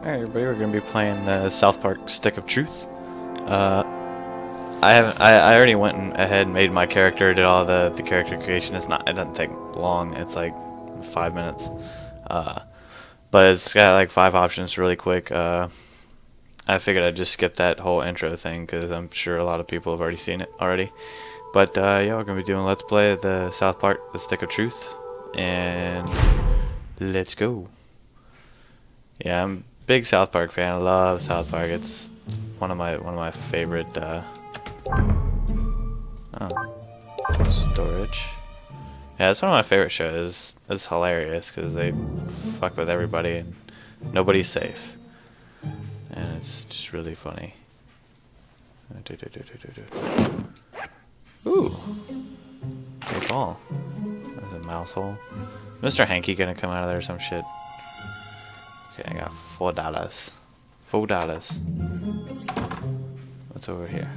Alright everybody, we're gonna be playing the South Park Stick of Truth. Uh, I haven't, I, I already went ahead and made my character, did all the, the character creation. It's not, it doesn't take long, it's like five minutes. Uh, but it's got like five options really quick. Uh, I figured I'd just skip that whole intro thing because I'm sure a lot of people have already seen it already. But uh, yeah, we're gonna be doing Let's Play the South Park The Stick of Truth. And let's go. Yeah, I'm big South Park fan. I love South Park. It's one of my one of my favorite. Uh, oh, storage. Yeah, it's one of my favorite shows. It's hilarious because they fuck with everybody and nobody's safe, and it's just really funny. Ooh, good ball. There's a mouse hole. Mr. Hanky gonna come out of there or some shit. Okay, I got four dollars. Four dollars. What's over here?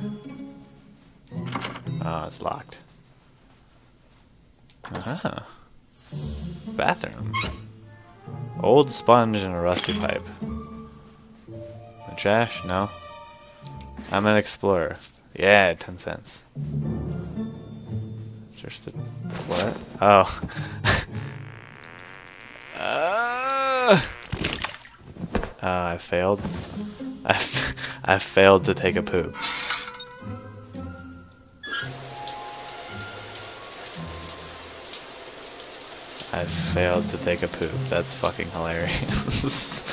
Oh, it's locked. Uh huh. Bathroom. Old sponge and a rusty pipe. The trash? No. I'm an explorer. Yeah, ten cents. Just a what? Oh. uh, uh, I failed. I, I failed to take a poop. I failed to take a poop. That's fucking hilarious.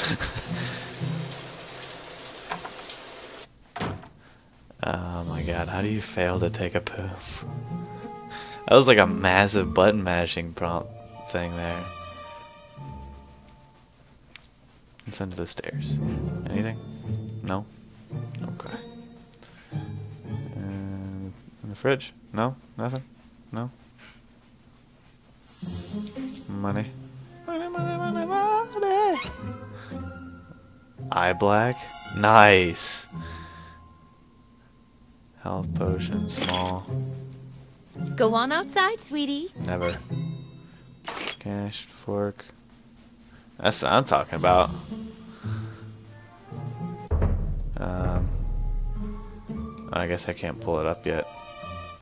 oh my god, how do you fail to take a poop? That was like a massive button mashing prompt thing there. Let's under the stairs. Anything? No? Okay. Uh, in the fridge? No? Nothing? No? Money. Money, money, money, money! Eye black? Nice! Health potion, small. Go on outside, sweetie. Never. Cash, fork. That's what I'm talking about. Um, I guess I can't pull it up yet.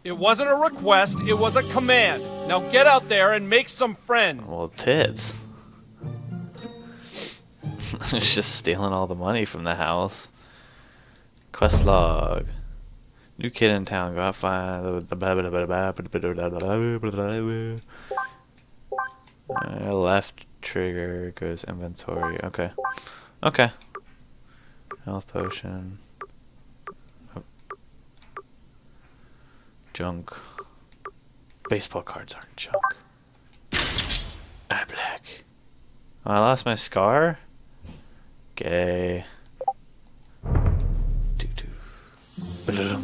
It wasn't a request, it was a command. Now get out there and make some friends. Well, tits. it's just stealing all the money from the house. Quest log. New kid in town. Go out find the uh, left trigger goes inventory. Okay. Okay. Health potion. Junk. Baseball cards aren't junk. Ah, black. Oh, I lost my scar? Gay. Doo doo.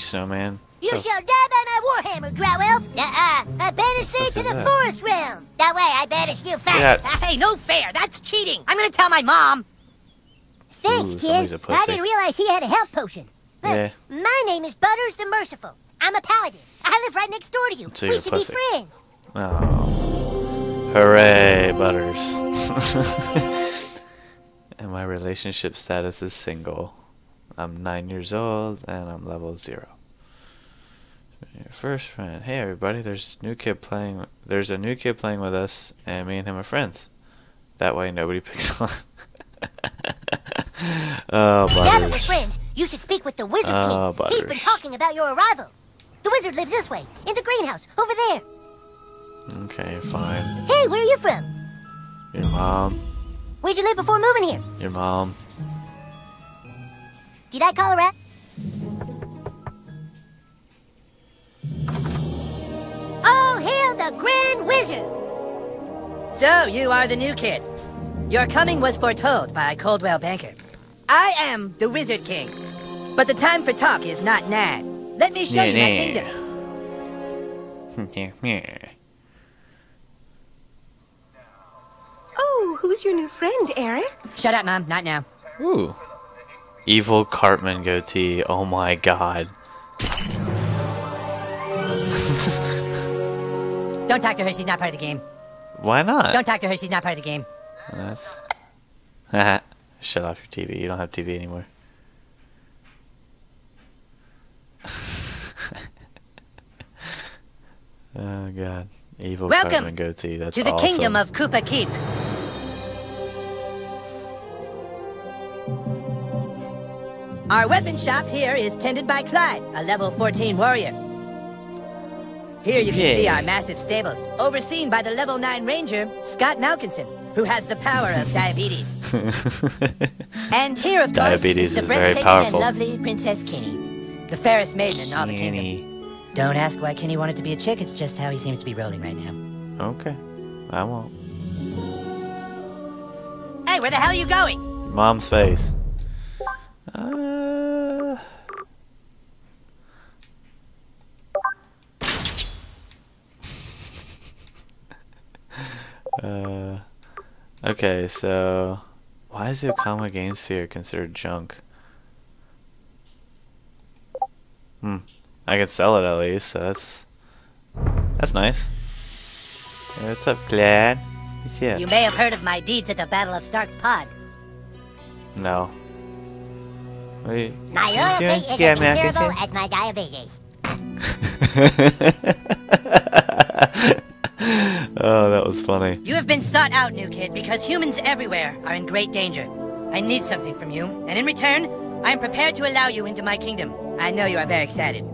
You, snowman. You So- shall die by my warhammer, Drow Elf. Uh-uh. I banished thee to the that? forest realm. That way, I banished you first. Yeah. Hey, no fair. That's cheating. I'm gonna tell my mom. Thanks, Ooh, kid. I didn't realize he had a health potion. Look, Yeah. my name is Butters the Merciful. I'm a paladin. I live right next door to you. So we should pussy. be friends. Oh. Hooray, Butters. and my relationship status is single. I'm nine years old and I'm level zero. Your first friend. Hey everybody, there's new kid playing there's a new kid playing with us and me and him are friends. That way nobody picks on Oh Now that we're friends, you should speak with the Wizard Oh, King. He's been talking about your arrival. The wizard lives this way, in the greenhouse, over there. Okay, fine. Hey, where are you from? Your mom. Where'd you live before moving here? Your mom. Did I call a rat? All hail the Grand Wizard! So, you are the new kid. Your coming was foretold by Coldwell Banker. I am the Wizard King. But the time for talk is not now. Let me show you my kingdom. Oh, who's your new friend, Eric? Shut up, Mom. Not now. Ooh. Evil Cartman goatee. Oh my god. Don't talk to her, she's not part of the game. Why not? Don't talk to her, she's not part of the game. That's. Shut off your TV. You don't have TV anymore. oh god. Evil Welcome Cartman goatee. That's to the awesome. kingdom of Kupa Keep. Our weapon shop here is tended by Clyde, a level 14 warrior. Here you can see our massive stables, overseen by the level 9 ranger, Scott Malkinson, who has the power of diabetes. And here, of Diabetes course, is the breathtaking and lovely Princess Kenny, the fairest maiden in all the kingdom. Don't ask why Kenny wanted to be a chick, it's just how he seems to be rolling right now. Okay. I won't. Hey, where the hell are you going? Mom's face. Uh. uh. Okay, so why is the Okama Game Sphere considered junk? Hmm. I can sell it at least, so that's that's nice. Hey, what's up, Glad? Yeah. You may have heard of my deeds at the Battle of Stark's Pond. No. What are you, My what are loyalty you is doing? Yeah, as man, incurable as my diabetes. oh, that was funny. You have been sought out, new kid, because humans everywhere are in great danger. I need something from you, and in return, I am prepared to allow you into my kingdom. I know you are very excited.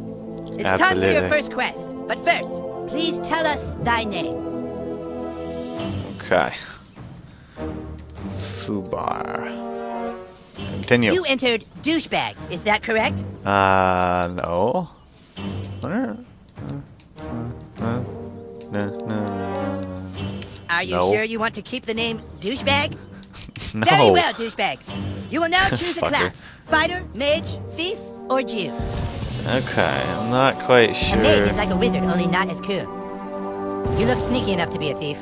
It's time for your first quest, but first, please tell us thy name. Okay. Fubar. Continue. You entered douchebag, is that correct? Uh, no. Are you No. sure you want to keep the name douchebag? no. Very well, douchebag. You will now choose a class. Fighter, mage, thief, or Jew. Okay, I'm not quite sure. A mage is like a wizard, only not as cool. You look sneaky enough to be a thief.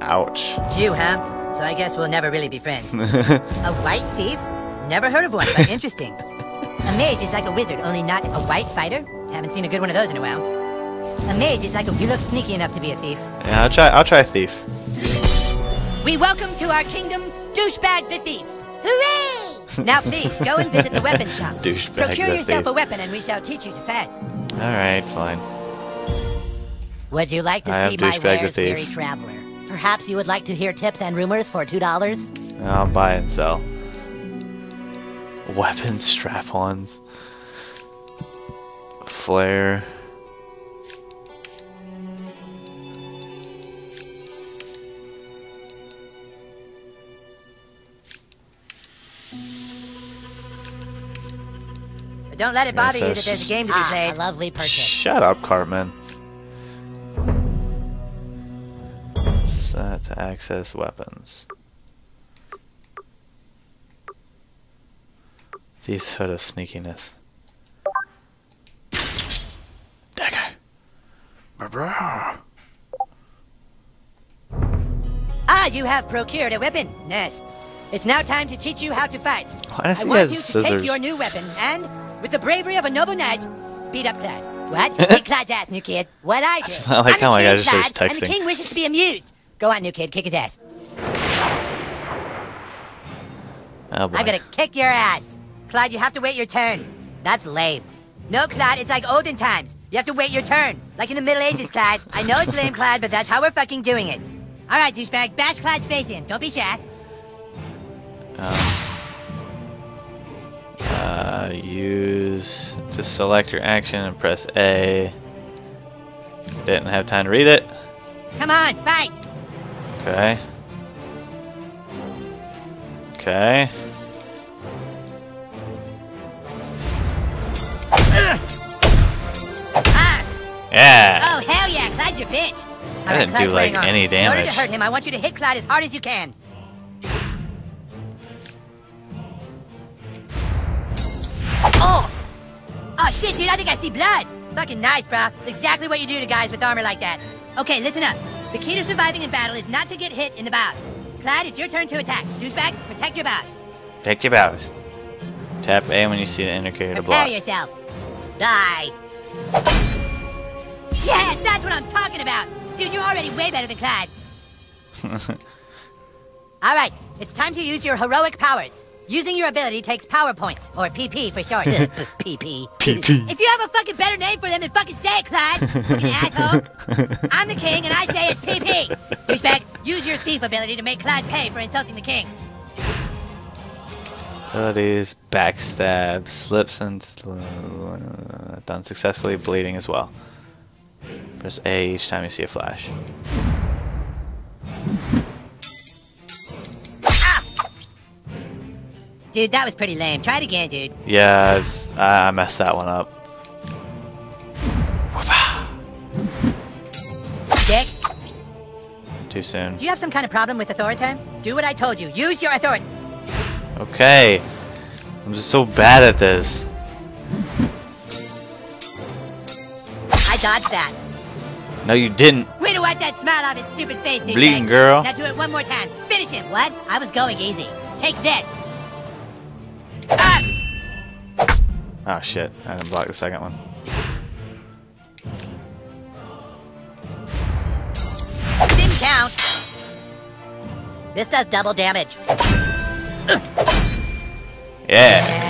Ouch. Jew, huh? So I guess we'll never really be friends. a white thief? Never heard of one, but interesting. A mage is like a wizard, only not a white fighter. Haven't seen a good one of those in a while. A mage is like a. You look sneaky enough to be a thief. Yeah, I'll try. I'll try thief. We welcome to our kingdom, douchebag the thief. Hooray! Now, thieves, go and visit the weapon shop. Douchebag Procure the yourself thief. a weapon, and we shall teach you to fight. All right, fine. Would you like to I see my wares, weary traveler? Perhaps you would like to hear tips and rumors for two dollars? I'll buy and sell. Weapons, strap-ons. Flare. Don't let it bother you that there's a game to be Ah, a played. lovely purchase. Shut up, Cartman. Set to access weapons. Thief's sort of sneakiness. Dagger. Ah, you have procured a weapon. Yes. It's now time to teach you how to fight. Why does I he want have you to scissors? take your new weapon and, with the bravery of a noble knight, beat up Clyde. What? Kick Clyde's ass, new kid. What I do? It's not like I'm how my guy just starts Clyde, and the king wishes to be amused. Go on, new kid, kick his ass. Oh boy. I'm gonna kick your ass. Clyde, you have to wait your turn. That's lame. No, Clyde, it's like olden times. You have to wait your turn. Like in the Middle Ages, Clyde. I know it's lame, Clyde, but that's how we're fucking doing it. All right, douchebag, bash Clyde's face in. Don't be shy. Uh, use to select your action and press A. Didn't have time to read it. Come on, fight. Okay. Okay. Ah! Yeah. Oh, hell yeah, Clyde's your bitch. That didn't do, like, any In order to hurt him, I want you to hit Clyde as hard as you can. Oh! Oh, shit, dude, I think I see blood. Fucking nice, bro. It's exactly what you do to guys with armor like that. Okay, listen up. The key to surviving in battle is not to get hit in the bows. Clyde, it's your turn to attack. Douchebag, protect your bows. Protect your bows. Tap A when you see the indicator Prepare block. Prepare yourself. Die. Yeah, that's what I'm talking about. Dude, you're already way better than Clyde. All right, it's time to use your heroic powers. Using your ability takes power points, or PP for short. PP. PP. If you have a fucking better name for them, then fucking say it, Clyde. Fucking asshole. I'm the king, and I say it's PP. Douchebag, use your thief ability to make Clyde pay for insulting the king. Abilities, backstab, slips and uh, done successfully, bleeding as well. Press A each time you see a flash. Dude, that was pretty lame. Try it again, dude. Yeah, it's, I I messed that one up. Dick, Too soon. do you have some kind of problem with authority? Do what I told you. Use your authority. Okay. I'm just so bad at this. I dodged that. No, you didn't. Way to wipe that smile off his stupid face, douchebag. Bleeding girl. Now do it one more time. Finish him. What? I was going easy. Take this. Ah! Oh shit, I didn't block the second one. Didn't count. This does double damage. Yeah.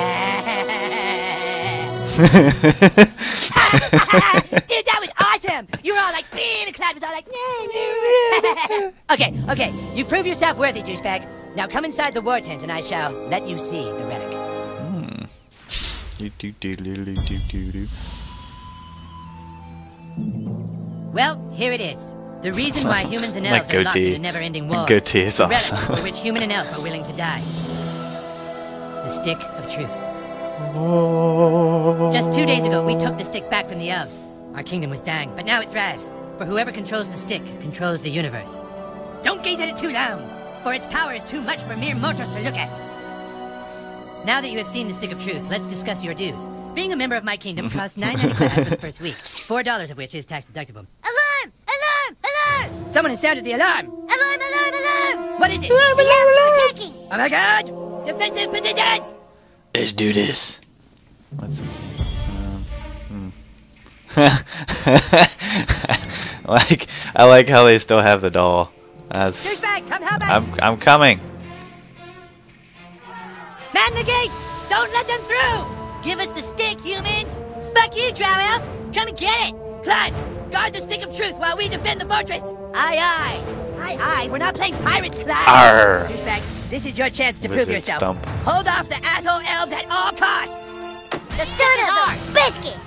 Dude, that was awesome! You were all like, "Beam," and Clyde was all like, "Yeah, yeah." okay, okay, you prove yourself worthy, douchebag. Now come inside the war tent, and I shall let you see the relic. Well, here it is. The reason why humans and elves are locked in a never-ending war. goatee is awesome. for which human and elf are willing to die. The stick of truth. Just two days ago, we took the stick back from the elves. Our kingdom was dying, but now it thrives. For whoever controls the stick controls the universe. Don't gaze at it too long, for its power is too much for mere mortals to look at. Now that you have seen the stick of truth, let's discuss your dues. Being a member of my kingdom costs nine ninety-five for the first week, four dollars of which is tax deductible. Alarm! Alarm! Alarm! Someone has sounded the alarm. Alarm! Alarm! Alarm! What is it? The elves are attacking! Oh my god! Defensive positions! Let's do this. What's um, hmm. like I like how they still have the doll. That's Douchebag, come help us! I'm I'm coming. Man the gate! Don't let them through! Give us the stick, humans! Fuck you, Drow Elf! Come and get it! Clyde, guard the stick of truth while we defend the fortress! Aye, aye! Aye, aye, we're not playing pirates, Clyde! Arr. Douchebag, this is your chance to prove yourself. stump. Hold off the asshole elves at all costs! The son of a biscuit!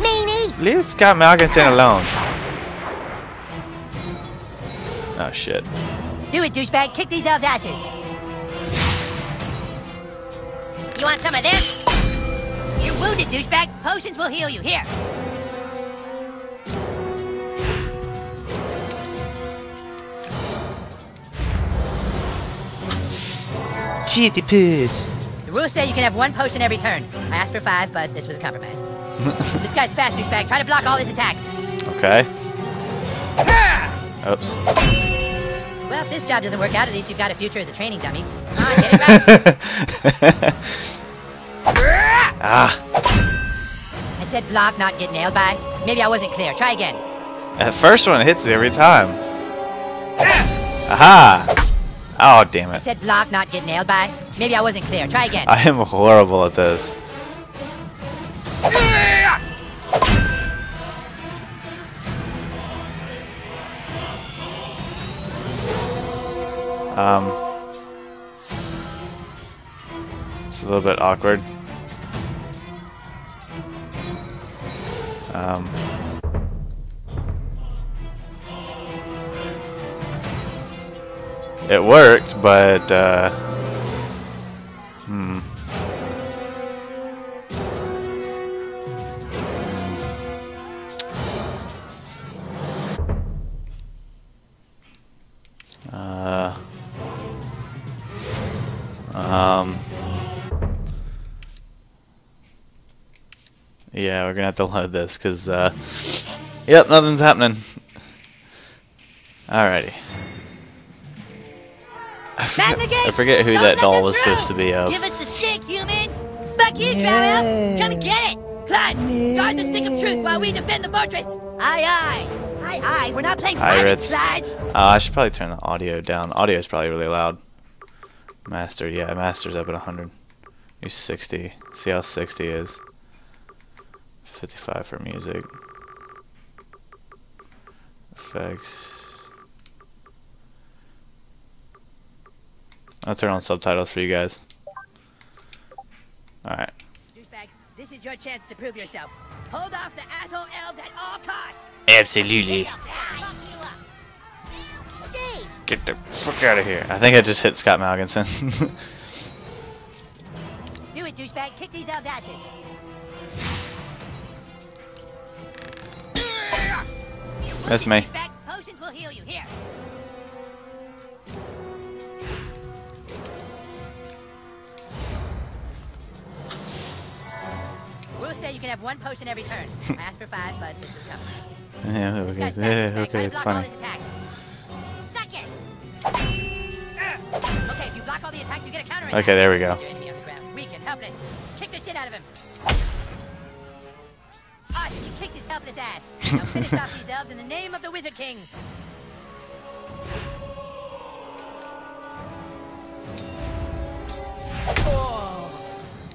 Meanie! Leave Scott Malkinson alone. Oh shit. Do it, douchebag! Kick these elves' asses! You want some of this? You're wounded, douchebag! Potions will heal you. Here! Cheaty piss. The rules say you can have one potion every turn. I asked for five, but this was a compromise. this guy's fast, douchebag. Try to block all his attacks. Okay. Oops. Well, if this job doesn't work out, at least you've got a future as a training dummy. Come on, get it right. ah. I said block, not get nailed by. Maybe I wasn't clear. Try again. That first one hits me every time. Aha! Oh damn it. I said block, not get nailed by. Maybe I wasn't clear. Try again. I am horrible at this. Um, it's a little bit awkward. Um, it worked, but uh, gonna have to load this because, uh, yep, nothing's happening. Alrighty. I forget! I forget who Don't that doll was through! supposed to be of. Give us the stick, humans! Fuck you, Drow Elf! Come and get it! Clyde, guard the stick of truth while we defend the fortress. Aye, aye. Aye, aye. We're not playing Pirates. pirates, Clyde. Uh, I should probably turn the audio down. Audio is probably really loud. Master, yeah, master's up at 100. Use 60. See how 60 is. 55 for music. Effects. I'll turn on subtitles for you guys. Alright. Douchebag, this is your chance to prove yourself. Hold off the asshole elves at all costs. Absolutely. Get the fuck out of here. I think I just hit Scott Malkinson. Do it, douchebag. Kick these elves' asses. That's me. You. We'll say you can have one potion every turn. I asked for five, but this was coming. yeah, okay, yeah, okay, it's block all funny. his attacks. suck it. Okay, if you block kicked his helpless ass. Now finish off these elves in the name of the Wizard King.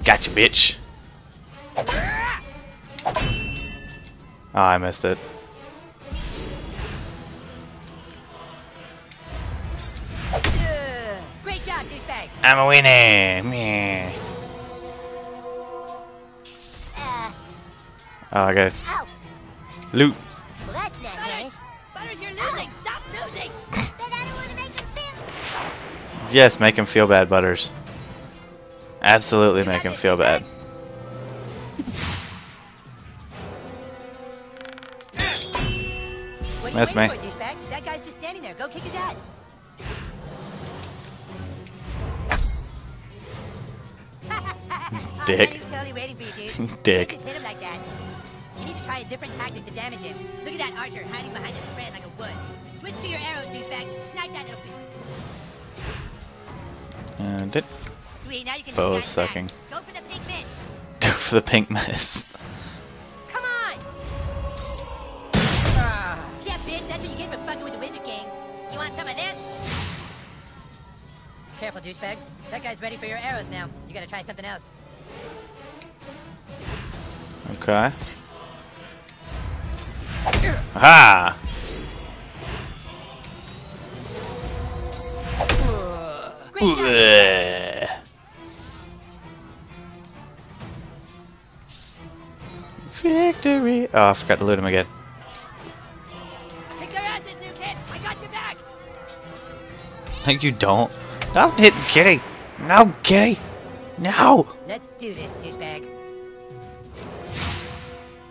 Gotcha, bitch. Oh, I missed it. Great job, douchebag. I'm a winner. Meh. Oh, got oh, loot. Yes, make him feel bad, Butters. Absolutely make him feel bad. That's me. That guy's just standing there. Go kick his ass. Dick. Dick. Different tactic to damage him. Look at that archer hiding behind his friend like a wood. Switch to your arrows, douchebag. Snipe that little. And it. Sweet, now you can Bow sucking. Go for the pink miss. Go for the pink mist. Come on! Yeah, bitch, that's what you get for fucking with the Wizard King. You want some of this? Careful, douchebag. That guy's ready for your arrows now. You gotta try something else. Okay. Aha! Great Victory! Oh, I forgot to loot him again. Kick their asses, new kid! I got! No, you don't. Stop hitting Kitty! No, Kitty! No! Let's do this, douchebag.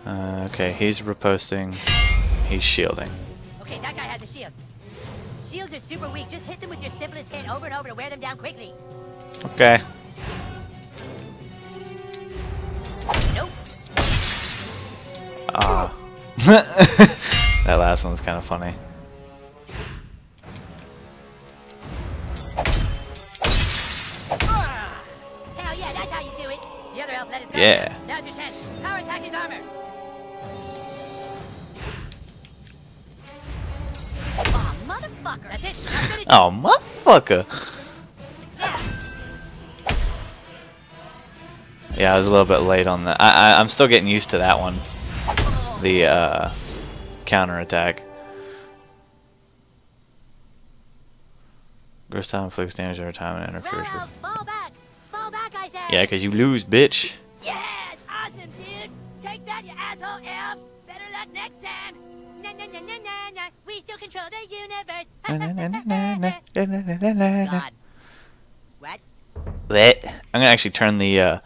Uh, okay, he's reposting. He's shielding. Okay, that guy has a shield. Shields are super weak. Just hit them with your simplest hit over and over to wear them down quickly. Okay. Nope. Ah. that last one was kind of funny. Yeah, motherfucker. That's it. How good is Oh, motherfucker! Yeah, I was a little bit late on that. I, I I'm still getting used to that one. The uh, counter attack. Gross time inflicts damage every time and interferes with. Ralph, fall back. Fall back, I said. Yeah, 'cause you lose, bitch. Yes! Awesome, dude! Take that, you asshole elf! Better luck next time! We still control the universe! God. What? Blech. I'm gonna actually turn the uh,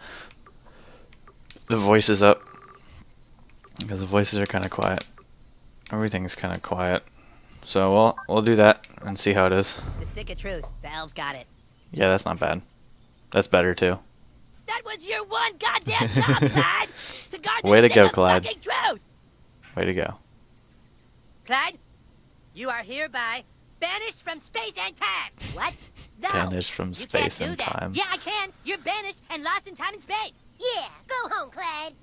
the voices up because the voices are kind of quiet. Everything's kind of quiet. So we'll we'll do that and see how it is. The stick of truth. The elves got it. Yeah, that's not bad. That's better too. That was your one goddamn job, Clyde! To guard the Way to stick go, of Clyde. fucking truth! Way to go. Clyde, you are hereby banished from space and time! What? No! Banished from you space can't do and that. time. Yeah, I can! You're banished and lost in time and space! Yeah, go home, Clyde.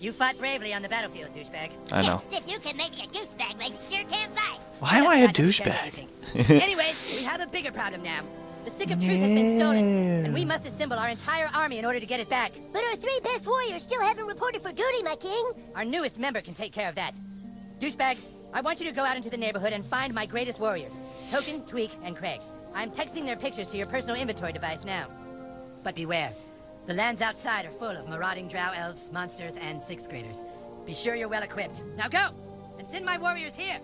You fought bravely on the battlefield, douchebag. I know. If you can make me a douchebag, I sure can fight. Why am I a That's not necessarily what you douchebag? Anyways, we have a bigger problem now. The Stick of Truth has been stolen, and we must assemble our entire army in order to get it back. But our three best warriors still haven't reported for duty, my king. Our newest member can take care of that. Douchebag, I want you to go out into the neighborhood and find my greatest warriors Token, Tweek, and Craig. I'm texting their pictures to your personal inventory device now. But beware. The lands outside are full of marauding drow elves, monsters, and sixth graders. Be sure you're well equipped. Now go! And send my warriors here!